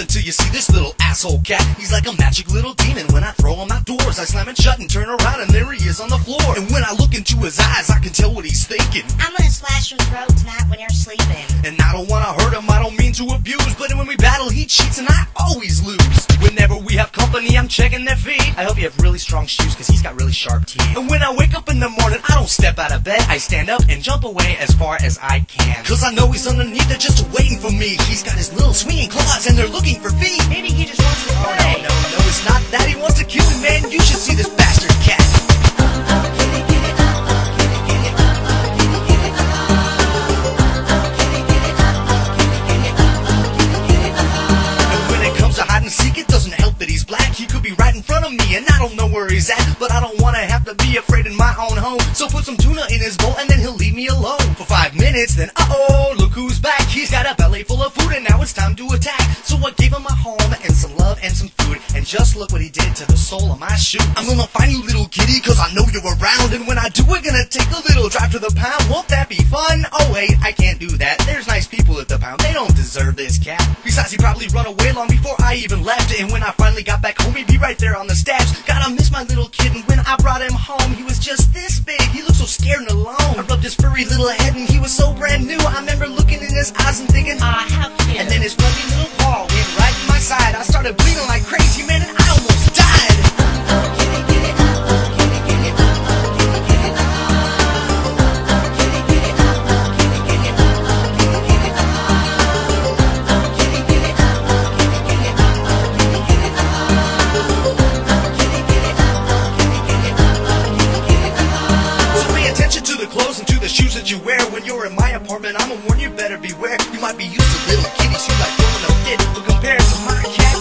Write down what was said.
nothing till you see this little asshole cat. He's like a magic little demon. When I throw him outdoors, I slam it shut and turn around, and there he is on the floor. And when I look into his eyes, I can tell what he's thinking. I'm gonna slash your throat tonight when you're sleeping. And I don't wanna hurt him, I don't mean to abuse, but when we battle, he cheats and I always lose. Whenever we have company, I'm checking their feet. I hope you have really strong shoes because he's got really sharp teeth. And when I wake up in the morning, I don't step out of bed. I stand up and jump away as far as I can. Cause I know he's underneath there just waiting for me. He's got his little swinging claws and they're looking for feet. Maybe he just wants to play. Oh no, no, no, it's not that. He wants to kill me, man. You should see this bastard cat. And when it comes to hide and seek, it doesn't help that he's black. He could be right in front of me, and I don't know where he's at. But I don't wanna have to be afraid my own home. So put some tuna in his bowl, and then he'll leave me alone for five minutes. Then, uh oh, look who's back. He's got a belly full of food, and now it's time to attack. So I gave him a home and some love and some food. And just look what he did to the sole of my shoe. I'm gonna find you, little kitty, cause I know you're around. And when I do, we're gonna take a little drive to the pound. Won't that be fun? Oh, wait, I can't do that. Probably run away long before I even left. And when I finally got back home, he'd be right there on the steps. Gotta miss my little kid, and When I brought him home, he was just this big. He looked so scared and alone. I rubbed his furry little head, and he was so brand new. I remember looking in his eyes and thinking, I have cute. and then his fluffy little paw went right in my side. I started bleeding you wear. When you're in my apartment, I'ma warn you better beware. You might be used to little kitties who like throwing a fit, but compared to my cat